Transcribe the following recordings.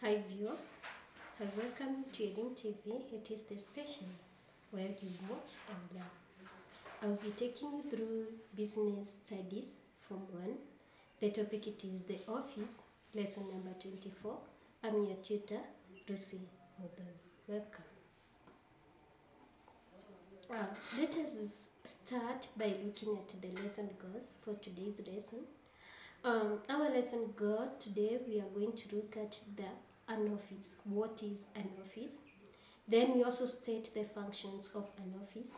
Hi viewer, I welcome you to Elimu TV. It is the station where you watch and learn. I'll be taking you through business studies from one. The topic it is the office, lesson number 24. I'm your tutor, Lucy Mudoni. Welcome. Uh, let us start by looking at the lesson goals for today's lesson. Um, our lesson goal today we are going to look at the an office. What is an office? Then we also state the functions of an office.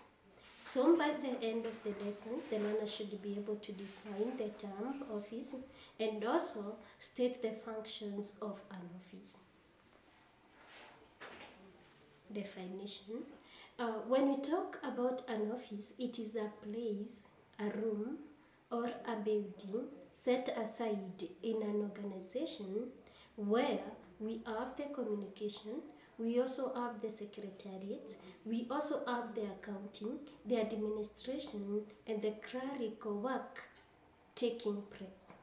So by the end of the lesson, the learner should be able to define the term office and also state the functions of an office. Definition. Uh, when we talk about an office, it is a place, a room, or a building set aside in an organization where we have the communication, we also have the secretariat, we also have the accounting, the administration, and the clerical work taking place.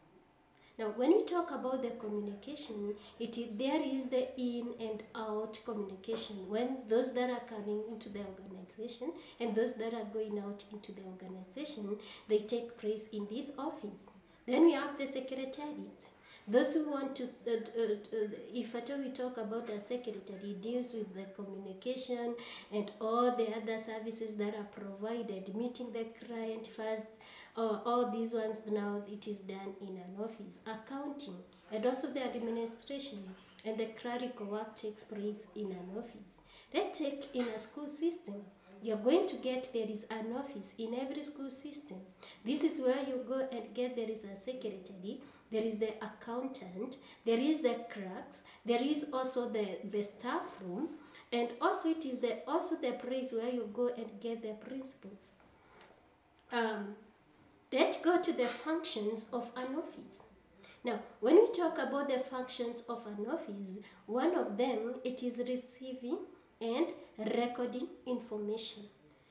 Now, when we talk about the communication, it is, there is the in and out communication when those that are coming into the organization and those that are going out into the organization, they take place in this office. Then we have the secretariat. Those who want to, uh, uh, uh, if at all we talk about a secretary, deals with the communication and all the other services that are provided, meeting the client first, uh, all these ones now it is done in an office. Accounting and also the administration and the clerical work takes place in an office. Let's take in a school system. You're going to get there is an office in every school system. This is where you go and get there is a secretary, there is the accountant, there is the clerks, there is also the, the staff room, and also it is the also the place where you go and get the principals. Um, let's go to the functions of an office. Now, when we talk about the functions of an office, one of them it is receiving and recording information.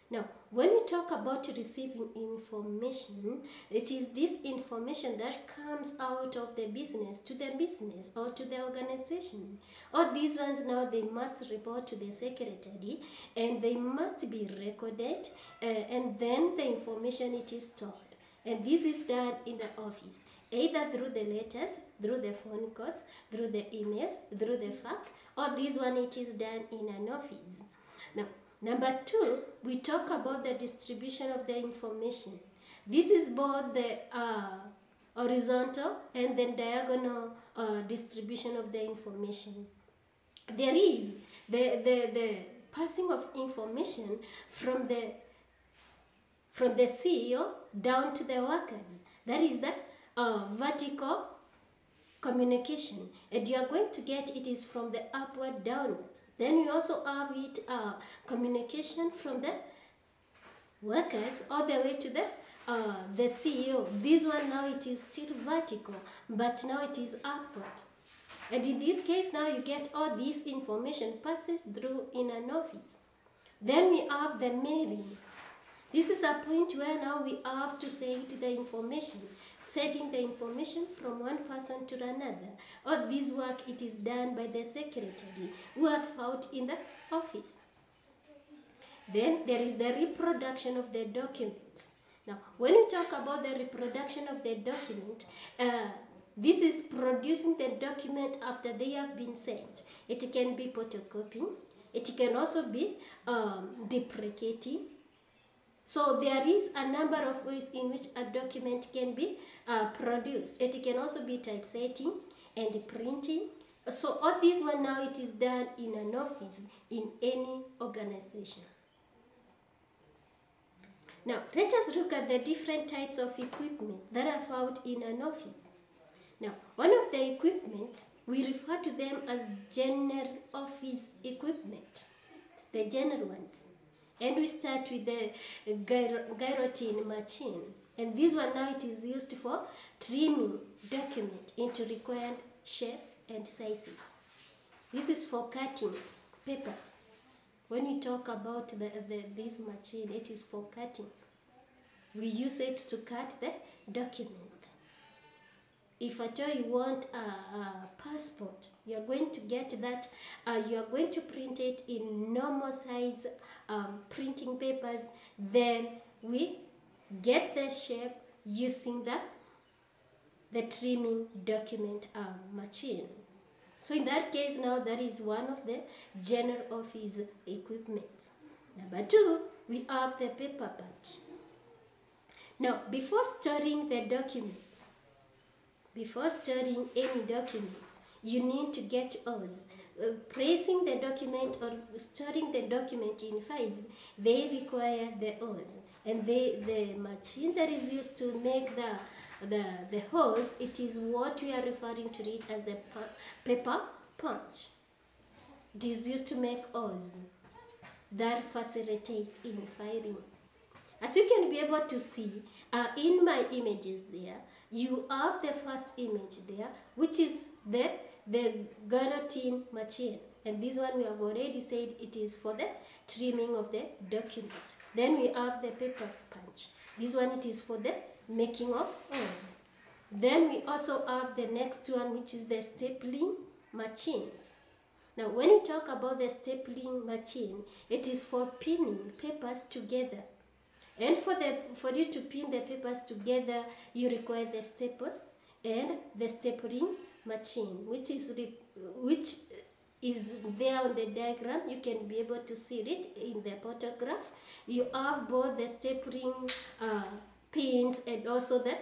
Now, when we talk about receiving information, it is this information that comes out of the business to the business or to the organization. All these ones now they must report to the secretary and they must be recorded uh, and then the information it is stored. And this is done in the office, either through the letters, through the phone calls, through the emails, through the fax, or this one it is done in an office. Now, number two, we talk about the distribution of the information. This is both the uh, horizontal and then diagonal uh, distribution of the information. There is the, the, the passing of information from the from the CEO down to the workers. That is the uh, vertical communication. And you are going to get it is from the upward downwards. Then you also have it uh, communication from the workers all the way to the uh, the CEO this one now it is still vertical but now it is upward. And in this case now you get all this information passes through in an office. Then we have the mailing this is a point where now we have to send the information, sending the information from one person to another. All this work, it is done by the secretary who are found in the office. Then there is the reproduction of the documents. Now, when we talk about the reproduction of the document, uh, this is producing the document after they have been sent. It can be photocopying. It can also be um, deprecating so there is a number of ways in which a document can be uh, produced. It can also be typesetting and printing. So all this one now it is done in an office in any organization. Now let us look at the different types of equipment that are found in an office. Now one of the equipment we refer to them as general office equipment, the general ones. And we start with the guillotine machine. And this one now it is used for trimming document into required shapes and sizes. This is for cutting papers. When we talk about the, the, this machine, it is for cutting. We use it to cut the document. If at all you want a, a passport, you're going to get that. Uh, you're going to print it in normal size um, printing papers. Then we get the shape using the the trimming document um, machine. So in that case now that is one of the general office equipment. Number two, we have the paper punch. Now before storing the documents, before storing any documents, you need to get odds. Uh, placing the document or storing the document in files, they require the odds. And they, the machine that is used to make the the, the hose, it is what we are referring to it as the paper punch. It is used to make hose that facilitate in filing. As you can be able to see uh, in my images there, you have the first image there, which is the, the guillotine machine. And this one we have already said it is for the trimming of the document. Then we have the paper punch. This one it is for the making of oils. Then we also have the next one which is the stapling machines. Now when we talk about the stapling machine, it is for pinning papers together. And for, the, for you to pin the papers together, you require the staples and the stapling machine, which is, which is there on the diagram. You can be able to see it in the photograph. You have both the stapling uh, pins and also the,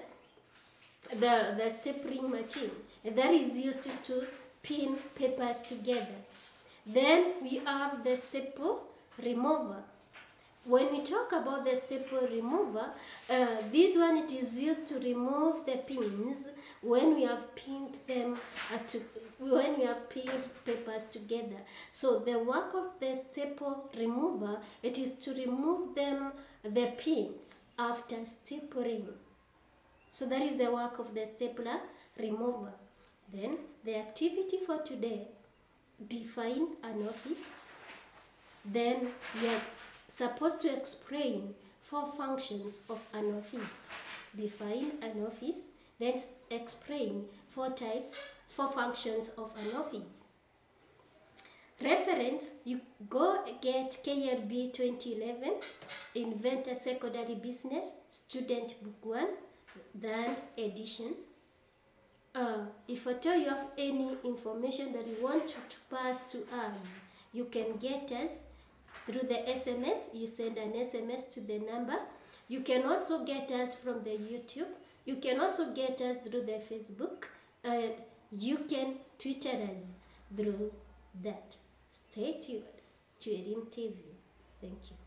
the, the stapling machine. And that is used to, to pin papers together. Then we have the staple remover when we talk about the staple remover, uh, this one it is used to remove the pins when we have pinned them at when we have pinned papers together. So the work of the staple remover it is to remove them the pins after stapling. So that is the work of the stapler remover. Then the activity for today define an office. Then you are supposed to explain four functions of an office. Define an office, then explain four types, four functions of an office. Reference, you go get KLB 2011, Inventor Secondary Business, Student Book 1, then edition. Uh, if at all you have any information that you want to, to pass to us, you can get us through the SMS. You send an SMS to the number. You can also get us from the YouTube. You can also get us through the Facebook. And you can Twitter us through that. Stay tuned to Elimu TV. Thank you.